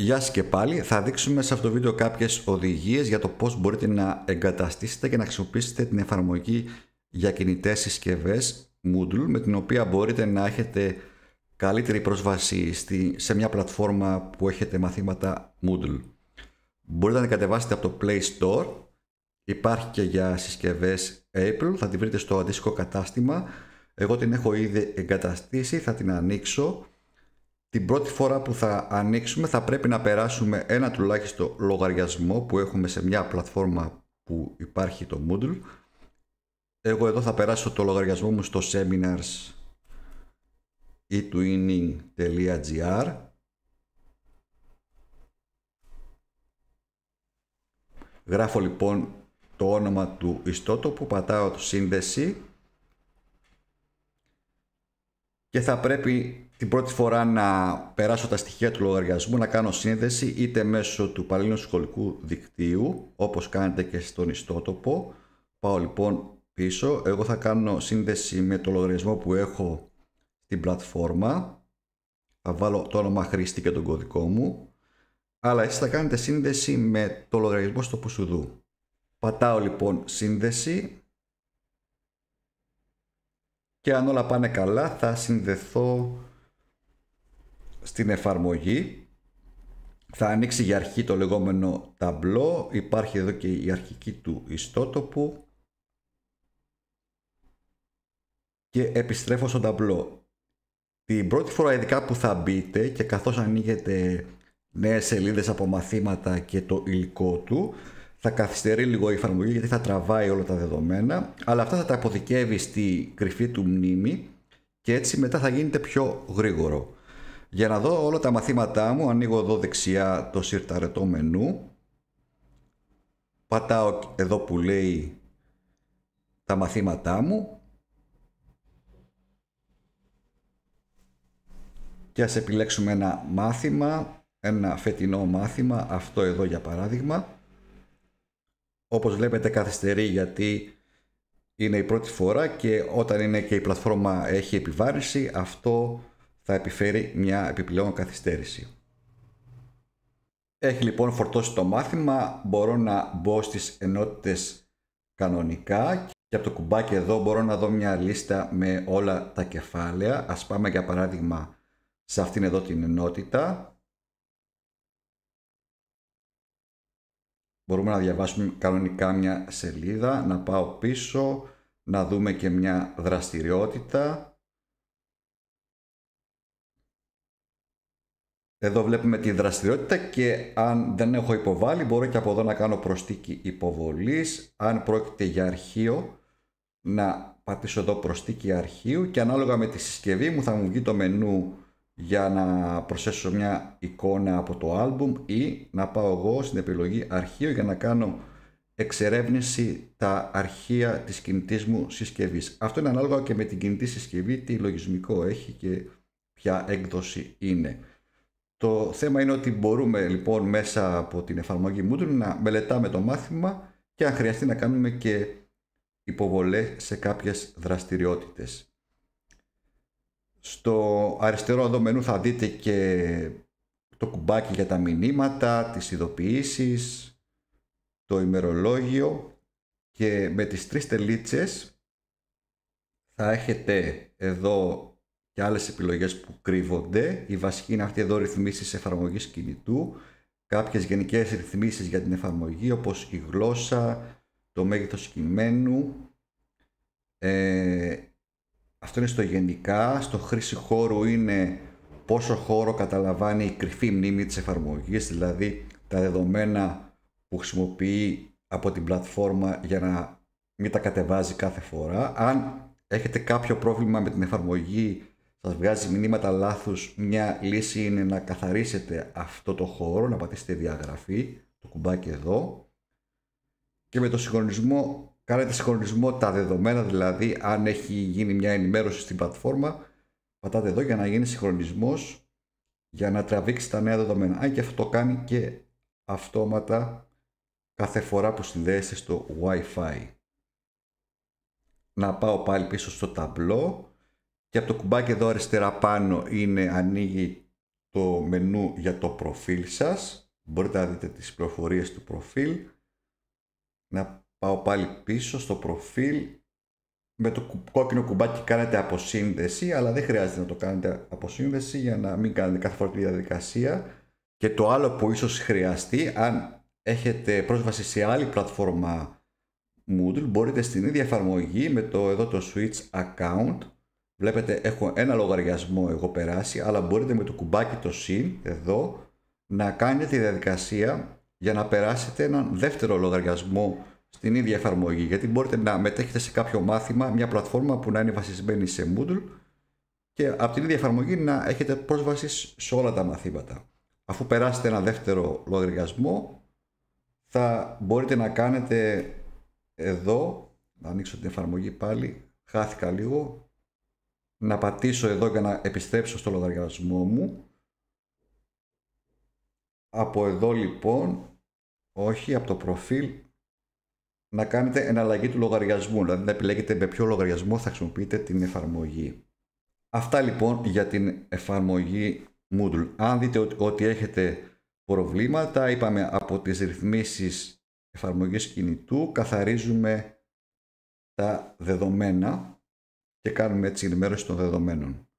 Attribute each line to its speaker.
Speaker 1: Γεια σας και πάλι. Θα δείξουμε σε αυτό το βίντεο κάποιες οδηγίες για το πώς μπορείτε να εγκαταστήσετε και να χρησιμοποιήσετε την εφαρμογή για κινητές συσκευές Moodle με την οποία μπορείτε να έχετε καλύτερη πρόσβαση στη, σε μια πλατφόρμα που έχετε μαθήματα Moodle. Μπορείτε να την κατεβάσετε από το Play Store. Υπάρχει και για συσκευές Apple. Θα τη βρείτε στο αντίστοιχο κατάστημα. Εγώ την έχω ήδη εγκαταστήσει. Θα την ανοίξω την πρώτη φορά που θα ανοίξουμε θα πρέπει να περάσουμε ένα τουλάχιστον λογαριασμό που έχουμε σε μια πλατφόρμα που υπάρχει το Moodle. Εγώ εδώ θα περάσω το λογαριασμό μου στο seminars etwinning.gr Γράφω λοιπόν το όνομα του ιστότοπου, πατάω το σύνδεση και θα πρέπει την πρώτη φορά να περάσω τα στοιχεία του λογαριασμού, να κάνω σύνδεση είτε μέσω του παλιού σχολικού δικτύου, όπως κάνετε και στον ιστότοπο. Πάω λοιπόν πίσω. Εγώ θα κάνω σύνδεση με το λογαριασμό που έχω στην πλατφόρμα. Θα βάλω το όνομα χρήστη και τον κωδικό μου. Αλλά εσείς θα κάνετε σύνδεση με το λογαριασμό στο Πουσουδού. Πατάω λοιπόν σύνδεση και αν όλα πάνε καλά θα συνδεθώ στην εφαρμογή. Θα ανοίξει για αρχή το λεγόμενο ταμπλό. Υπάρχει εδώ και η αρχική του ιστότοπου. Και επιστρέφω στο ταμπλό. Την πρώτη φορά ειδικά που θα μπείτε και καθώς ανοίγετε νέες σελίδες από μαθήματα και το υλικό του θα καθυστερεί λίγο η εφαρμογή γιατί θα τραβάει όλα τα δεδομένα, αλλά αυτά θα τα αποθηκεύει στη κρυφή του μνήμη και έτσι μετά θα γίνεται πιο γρήγορο. Για να δω όλα τα μαθήματά μου, ανοίγω εδώ δεξιά το συρταρετό μενού, πατάω εδώ που λέει τα μαθήματά μου. Και ας επιλέξουμε ένα μάθημα, ένα φετινό μάθημα, αυτό εδώ για παράδειγμα. Όπως βλέπετε καθυστερεί γιατί είναι η πρώτη φορά και όταν είναι και η πλατφόρμα έχει επιβάρηση αυτό θα επιφέρει μια επιπλέον καθυστέρηση. Έχει λοιπόν φορτώσει το μάθημα, μπορώ να μπω στις ενότητες κανονικά και από το κουμπάκι εδώ μπορώ να δω μια λίστα με όλα τα κεφάλαια. Ας πάμε για παράδειγμα σε αυτήν εδώ την ενότητα Μπορούμε να διαβάσουμε κανονικά μια σελίδα, να πάω πίσω, να δούμε και μια δραστηριότητα. Εδώ βλέπουμε τη δραστηριότητα και αν δεν έχω υποβάλει μπορώ και από εδώ να κάνω προστίκη υποβολής. Αν πρόκειται για αρχείο να πατήσω εδώ προστίκη αρχείου και ανάλογα με τη συσκευή μου θα μου βγει το μενού για να προσθέσω μια εικόνα από το άλμπουμ ή να πάω εγώ στην επιλογή αρχείο για να κάνω εξερεύνηση τα αρχεία της κινητής μου συσκευής. Αυτό είναι ανάλογα και με την κινητή συσκευή, τι λογισμικό έχει και ποια έκδοση είναι. Το θέμα είναι ότι μπορούμε λοιπόν μέσα από την εφαρμογή Moodle να μελετάμε το μάθημα και αν χρειαστεί να κάνουμε και υποβολές σε κάποιες δραστηριότητες. Στο αριστερό εδώ μενού θα δείτε και το κουμπάκι για τα μηνύματα, τις ειδοποιήσεις, το ημερολόγιο και με τις τρεις τελίτσες θα έχετε εδώ και άλλες επιλογές που κρύβονται. Η βασική είναι αυτή εδώ ρυθμίσεις εφαρμογής κινητού, κάποιες γενικές ρυθμίσεις για την εφαρμογή όπως η γλώσσα, το μέγεθος κειμένου, ε, αυτό είναι στο γενικά, στο χρήση χώρου είναι πόσο χώρο καταλαμβάνει η κρυφή μνήμη της εφαρμογής, δηλαδή τα δεδομένα που χρησιμοποιεί από την πλατφόρμα για να μην τα κατεβάζει κάθε φορά. Αν έχετε κάποιο πρόβλημα με την εφαρμογή, σας βγάζει μηνύματα λάθους, μια λύση είναι να καθαρίσετε αυτό το χώρο, να πατήσετε διαγραφή, το κουμπάκι εδώ. Και με το συγχρονισμό Κάνετε συγχρονισμό τα δεδομένα, δηλαδή αν έχει γίνει μια ενημέρωση στην πλατφόρμα, πατάτε εδώ για να γίνει συγχρονισμός για να τραβήξει τα νέα δεδομένα. Αν και αυτό το κάνει και αυτόματα κάθε φορά που συνδέεστε στο Wi-Fi. Να πάω πάλι πίσω στο ταμπλό και από το κουμπάκι εδώ αριστερά πάνω είναι ανοίγει το μενού για το προφίλ σας. Μπορείτε να δείτε τις πληροφορίες του προφίλ. Να πάω πάλι πίσω στο προφίλ. Με το κόκκινο κουμπάκι κάνετε αποσύνδεση, αλλά δεν χρειάζεται να το κάνετε αποσύνδεση για να μην κάνετε κάθε φορά τη διαδικασία. Και το άλλο που ίσως χρειαστεί, αν έχετε πρόσβαση σε άλλη πλατφόρμα Moodle, μπορείτε στην ίδια εφαρμογή με το εδώ το Switch Account Βλέπετε έχω ένα λογαριασμό εγώ περάσει, αλλά μπορείτε με το κουμπάκι το συν εδώ να κάνετε τη διαδικασία για να περάσετε έναν δεύτερο λογαριασμό στην ίδια εφαρμογή. Γιατί μπορείτε να μετέχετε σε κάποιο μάθημα, μια πλατφόρμα που να είναι βασισμένη σε Moodle και από την ίδια εφαρμογή να έχετε πρόσβαση σε όλα τα μαθήματα. Αφού περάσετε ένα δεύτερο λογαριασμό, θα μπορείτε να κάνετε εδώ, να ανοίξω την εφαρμογή πάλι, χάθηκα λίγο, να πατήσω εδώ για να επιστρέψω στο λογαριασμό μου. Από εδώ λοιπόν, όχι από το προφίλ, να κάνετε εναλλαγή του λογαριασμού, δηλαδή να επιλέγετε με ποιο λογαριασμό θα χρησιμοποιείτε την εφαρμογή. Αυτά λοιπόν για την εφαρμογή Moodle. Αν δείτε ότι έχετε προβλήματα, είπαμε από τις ρυθμίσεις εφαρμογής κινητού, καθαρίζουμε τα δεδομένα και κάνουμε έτσι ενημέρωση των δεδομένων.